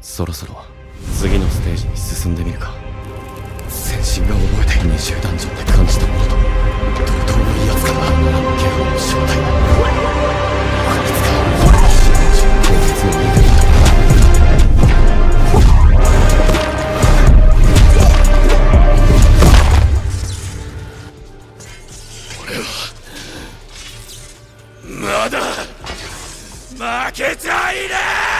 そろそろ次のステージに進んでみるか。先進が覚えて二重ダンジョンで感じたものと同等の威圧感だゲロの正体こいつか現実のまだ負けちゃいねえ！